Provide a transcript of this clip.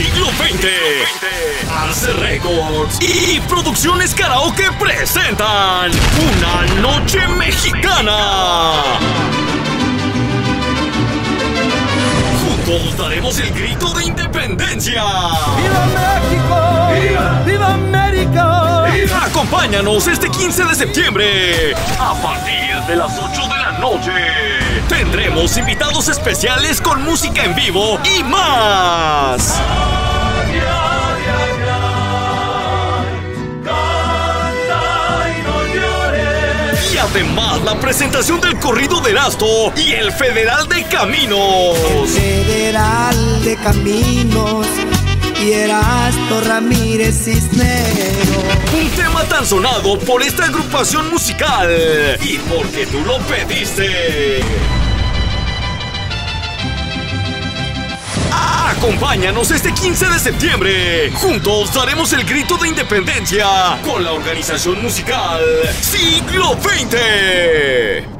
siglo XX. Arce Records y Producciones Karaoke presentan Una Noche Mexicana. Juntos daremos el grito de independencia. ¡Viva México! ¡Viva, ¡Viva América! Acompáñanos este 15 de septiembre a partir de las 8 de la noche. Tendremos invitados especiales con música en vivo y más. Además la presentación del corrido de Erasto y el Federal de Caminos. Federal de Caminos y Erasto Ramírez Cisnero. Un tema tan sonado por esta agrupación musical y porque tú lo pediste. Acompáñanos este 15 de septiembre. Juntos daremos el grito de independencia con la organización musical Siglo XX.